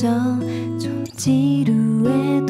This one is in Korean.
좀 지루해도